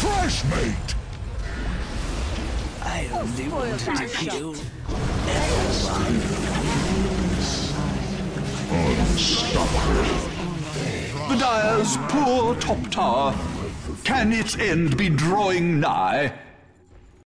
Fresh meat. I only want to kill everyone. Unstoppable. The Dire's poor top tower. Can its end be drawing nigh?